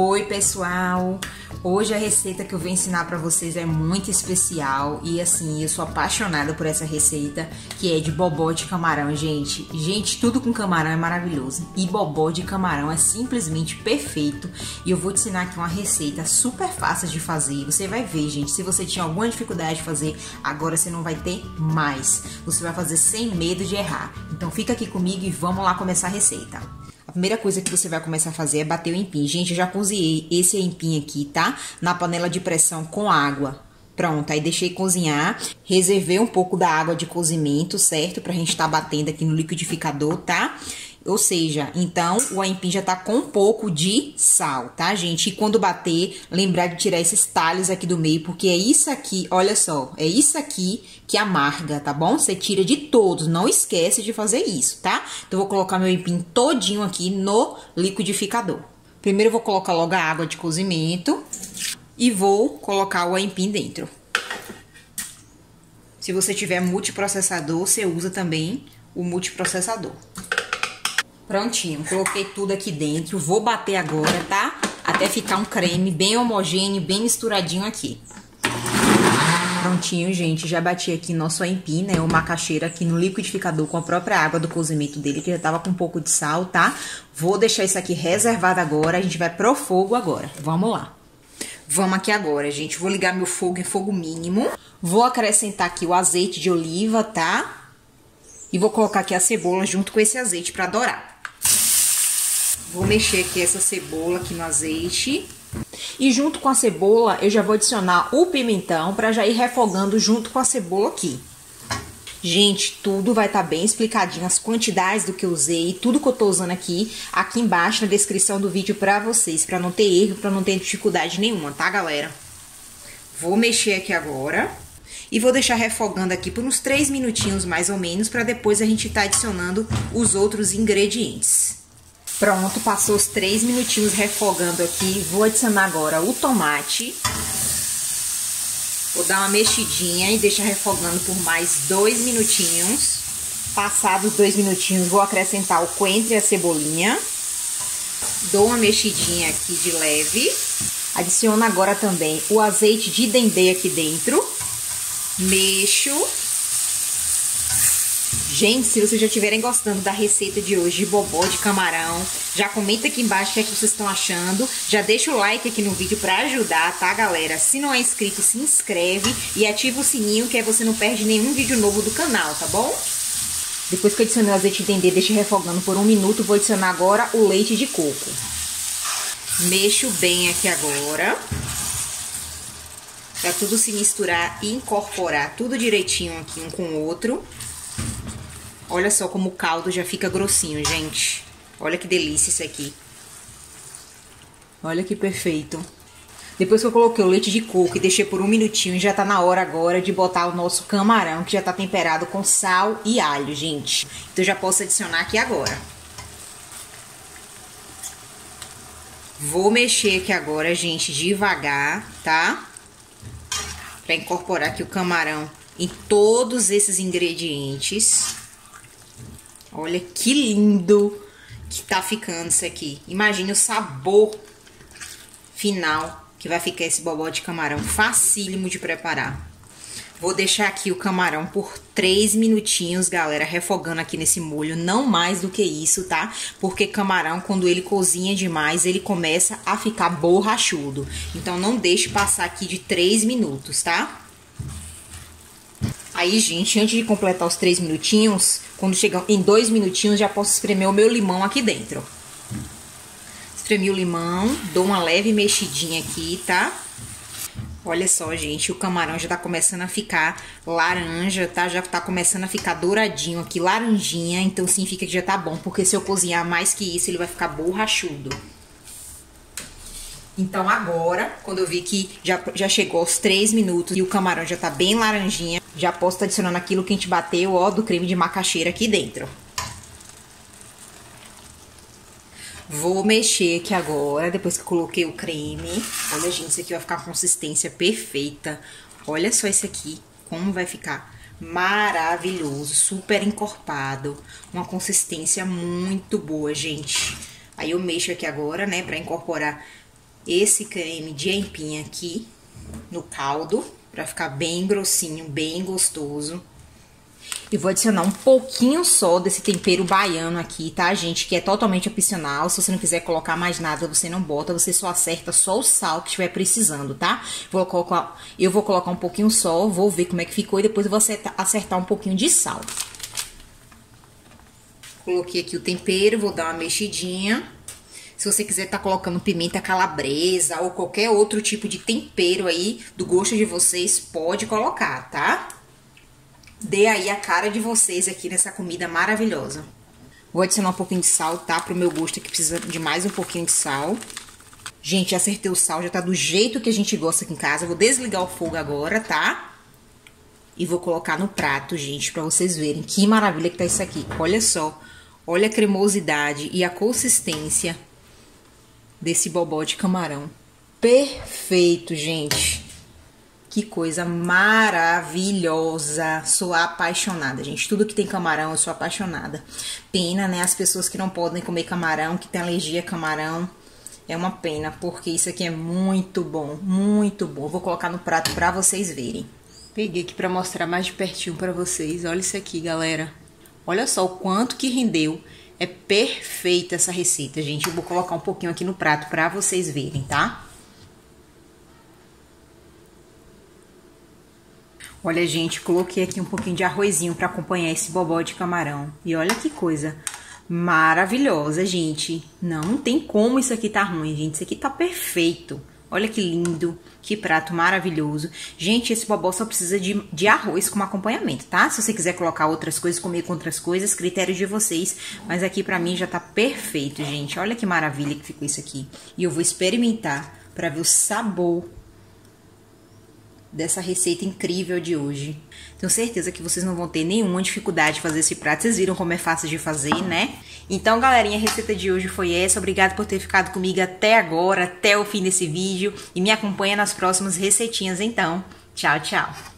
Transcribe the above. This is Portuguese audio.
Oi, pessoal! Hoje a receita que eu vou ensinar para vocês é muito especial e assim, eu sou apaixonada por essa receita, que é de bobó de camarão, gente. Gente, tudo com camarão é maravilhoso e bobó de camarão é simplesmente perfeito. E eu vou te ensinar aqui uma receita super fácil de fazer. Você vai ver, gente, se você tinha alguma dificuldade de fazer, agora você não vai ter mais. Você vai fazer sem medo de errar. Então fica aqui comigo e vamos lá começar a receita. Primeira coisa que você vai começar a fazer é bater o empim. Gente, eu já cozinhei esse empim aqui, tá? Na panela de pressão com água. Pronto, aí deixei cozinhar, reservei um pouco da água de cozimento, certo? Pra gente tá batendo aqui no liquidificador, tá? Ou seja, então o aipim já tá com um pouco de sal, tá, gente? E quando bater, lembrar de tirar esses talhos aqui do meio, porque é isso aqui, olha só, é isso aqui que amarga, tá bom? Você tira de todos, não esquece de fazer isso, tá? Então, vou colocar meu aipim todinho aqui no liquidificador. Primeiro, vou colocar logo a água de cozimento e vou colocar o aipim dentro. Se você tiver multiprocessador, você usa também o multiprocessador. Prontinho, coloquei tudo aqui dentro. Vou bater agora, tá? Até ficar um creme bem homogêneo, bem misturadinho aqui. Prontinho, gente. Já bati aqui nosso aipim, né? O macaxeira aqui no liquidificador com a própria água do cozimento dele, que já tava com um pouco de sal, tá? Vou deixar isso aqui reservado agora. A gente vai pro fogo agora. Vamos lá. Vamos aqui agora, gente. Vou ligar meu fogo em fogo mínimo. Vou acrescentar aqui o azeite de oliva, tá? E vou colocar aqui a cebola junto com esse azeite para dourar. Vou mexer aqui essa cebola aqui no azeite. E junto com a cebola, eu já vou adicionar o pimentão para já ir refogando junto com a cebola aqui. Gente, tudo vai estar tá bem explicadinho, as quantidades do que eu usei, tudo que eu tô usando aqui, aqui embaixo na descrição do vídeo para vocês, para não ter erro, para não ter dificuldade nenhuma, tá, galera? Vou mexer aqui agora e vou deixar refogando aqui por uns 3 minutinhos mais ou menos, para depois a gente tá adicionando os outros ingredientes. Pronto, passou os três minutinhos refogando aqui. Vou adicionar agora o tomate. Vou dar uma mexidinha e deixar refogando por mais dois minutinhos. Passados dois minutinhos, vou acrescentar o coentro e a cebolinha. Dou uma mexidinha aqui de leve. Adiciono agora também o azeite de dendê aqui dentro. Mexo Gente, se vocês já estiverem gostando da receita de hoje de bobó de camarão, já comenta aqui embaixo o que, é que vocês estão achando. Já deixa o like aqui no vídeo para ajudar, tá, galera? Se não é inscrito, se inscreve e ativa o sininho que aí você não perde nenhum vídeo novo do canal, tá bom? Depois que eu adicionei o azeite de dendê, deixe refogando por um minuto, vou adicionar agora o leite de coco. Mexo bem aqui agora. Pra tudo se misturar e incorporar tudo direitinho aqui um com o outro. Olha só como o caldo já fica grossinho, gente. Olha que delícia isso aqui. Olha que perfeito. Depois que eu coloquei o leite de coco e deixei por um minutinho, já tá na hora agora de botar o nosso camarão, que já tá temperado com sal e alho, gente. Então já posso adicionar aqui agora. Vou mexer aqui agora, gente, devagar, tá? Pra incorporar aqui o camarão em todos esses ingredientes. Olha que lindo que tá ficando isso aqui. Imagine o sabor final que vai ficar esse bobó de camarão. Facílimo de preparar. Vou deixar aqui o camarão por 3 minutinhos, galera, refogando aqui nesse molho, não mais do que isso, tá? Porque camarão, quando ele cozinha demais, ele começa a ficar borrachudo. Então, não deixe passar aqui de 3 minutos, tá? Aí, gente, antes de completar os três minutinhos, quando chegar em dois minutinhos, já posso espremer o meu limão aqui dentro. Espremi o limão, dou uma leve mexidinha aqui, tá? Olha só, gente, o camarão já tá começando a ficar laranja, tá? Já tá começando a ficar douradinho aqui, laranjinha. Então significa que já tá bom, porque se eu cozinhar mais que isso, ele vai ficar borrachudo. Então agora, quando eu vi que já, já chegou aos 3 minutos e o camarão já tá bem laranjinha, já posso estar tá adicionando aquilo que a gente bateu, ó, do creme de macaxeira aqui dentro. Vou mexer aqui agora, depois que coloquei o creme. Olha, gente, isso aqui vai ficar consistência perfeita. Olha só esse aqui, como vai ficar maravilhoso, super encorpado. Uma consistência muito boa, gente. Aí eu mexo aqui agora, né, pra incorporar esse creme de empim aqui no caldo, pra ficar bem grossinho, bem gostoso. E vou adicionar um pouquinho só desse tempero baiano aqui, tá, gente? Que é totalmente opcional. Se você não quiser colocar mais nada, você não bota. Você só acerta só o sal que estiver precisando, tá? Vou colocar, eu vou colocar um pouquinho só, vou ver como é que ficou. E depois eu vou acertar, acertar um pouquinho de sal. Coloquei aqui o tempero, vou dar uma mexidinha. Se você quiser tá colocando pimenta calabresa ou qualquer outro tipo de tempero aí, do gosto de vocês, pode colocar, tá? Dê aí a cara de vocês aqui nessa comida maravilhosa. Vou adicionar um pouquinho de sal, tá? Pro meu gosto que precisa de mais um pouquinho de sal. Gente, acertei o sal, já tá do jeito que a gente gosta aqui em casa. Vou desligar o fogo agora, tá? E vou colocar no prato, gente, pra vocês verem que maravilha que tá isso aqui. Olha só, olha a cremosidade e a consistência desse bobó de camarão. Perfeito, gente. Que coisa maravilhosa. Sou apaixonada, gente. Tudo que tem camarão, eu sou apaixonada. Pena, né? As pessoas que não podem comer camarão, que tem alergia a camarão. É uma pena, porque isso aqui é muito bom, muito bom. Vou colocar no prato pra vocês verem. Peguei aqui pra mostrar mais de pertinho pra vocês. Olha isso aqui, galera. Olha só o quanto que rendeu. É perfeita essa receita, gente. Eu vou colocar um pouquinho aqui no prato pra vocês verem, tá? Olha, gente, coloquei aqui um pouquinho de arrozinho para acompanhar esse bobó de camarão. E olha que coisa maravilhosa, gente. Não tem como isso aqui tá ruim, gente. Isso aqui tá perfeito. Olha que lindo, que prato maravilhoso. Gente, esse bobó só precisa de, de arroz como acompanhamento, tá? Se você quiser colocar outras coisas, comer com outras coisas, critério de vocês. Mas aqui pra mim já tá perfeito, gente. Olha que maravilha que ficou isso aqui. E eu vou experimentar pra ver o sabor dessa receita incrível de hoje. Tenho certeza que vocês não vão ter nenhuma dificuldade de fazer esse prato. Vocês viram como é fácil de fazer, né? Então, galerinha, a receita de hoje foi essa. Obrigada por ter ficado comigo até agora, até o fim desse vídeo. E me acompanha nas próximas receitinhas, então. Tchau, tchau!